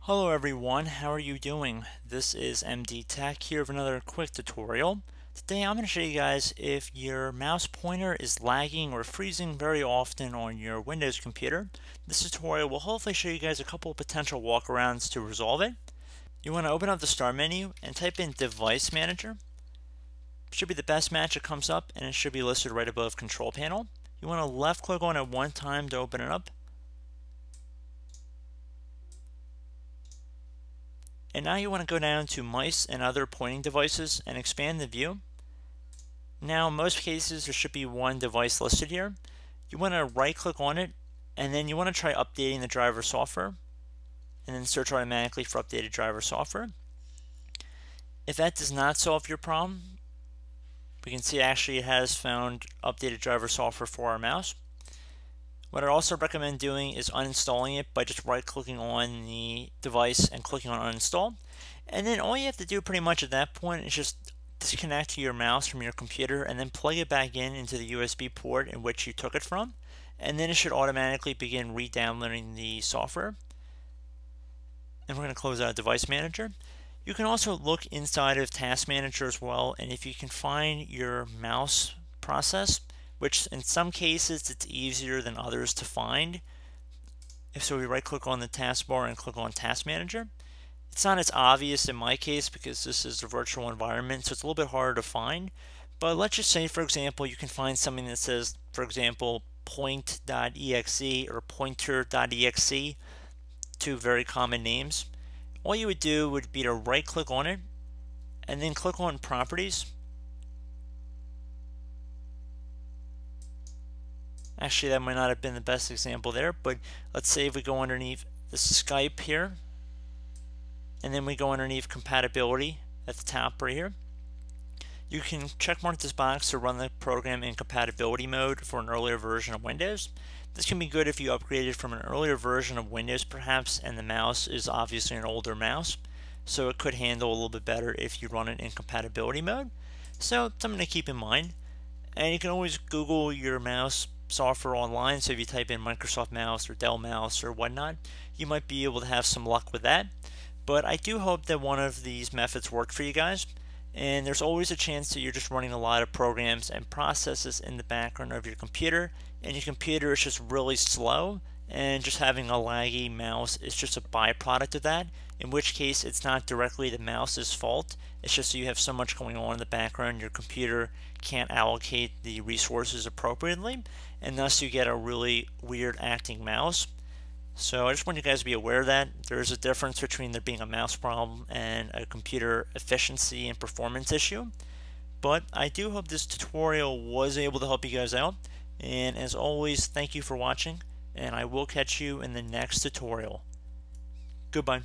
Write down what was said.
Hello everyone, how are you doing? This is MD Tech here with another quick tutorial. Today I'm going to show you guys if your mouse pointer is lagging or freezing very often on your Windows computer. This tutorial will hopefully show you guys a couple of potential walkarounds to resolve it. You want to open up the Start menu and type in Device Manager. It should be the best match that comes up and it should be listed right above Control Panel. You want to left click on it one time to open it up And now you want to go down to mice and other pointing devices and expand the view. Now in most cases there should be one device listed here. You want to right click on it and then you want to try updating the driver software and then search automatically for updated driver software. If that does not solve your problem, we can see actually it has found updated driver software for our mouse. What I also recommend doing is uninstalling it by just right clicking on the device and clicking on uninstall. And then all you have to do pretty much at that point is just disconnect your mouse from your computer and then plug it back in into the USB port in which you took it from. And then it should automatically begin re-downloading the software. And we're going to close out Device Manager. You can also look inside of Task Manager as well, and if you can find your mouse process, which in some cases it's easier than others to find. If so, we right click on the taskbar and click on Task Manager. It's not as obvious in my case because this is a virtual environment, so it's a little bit harder to find. But let's just say, for example, you can find something that says, for example, point.exe or pointer.exe, two very common names. All you would do would be to right click on it and then click on Properties Actually, that might not have been the best example there, but let's say if we go underneath the Skype here, and then we go underneath compatibility at the top right here. You can checkmark this box to run the program in compatibility mode for an earlier version of Windows. This can be good if you upgraded from an earlier version of Windows perhaps and the mouse is obviously an older mouse. So it could handle a little bit better if you run it in compatibility mode. So something to keep in mind. And you can always Google your mouse software online. So if you type in Microsoft Mouse or Dell Mouse or whatnot, you might be able to have some luck with that. But I do hope that one of these methods worked for you guys. And there's always a chance that you're just running a lot of programs and processes in the background of your computer, and your computer is just really slow, and just having a laggy mouse is just a byproduct of that, in which case it's not directly the mouse's fault, it's just you have so much going on in the background, your computer can't allocate the resources appropriately, and thus you get a really weird acting mouse. So I just want you guys to be aware of that. There's a difference between there being a mouse problem and a computer efficiency and performance issue. But I do hope this tutorial was able to help you guys out. And as always, thank you for watching, and I will catch you in the next tutorial. Goodbye.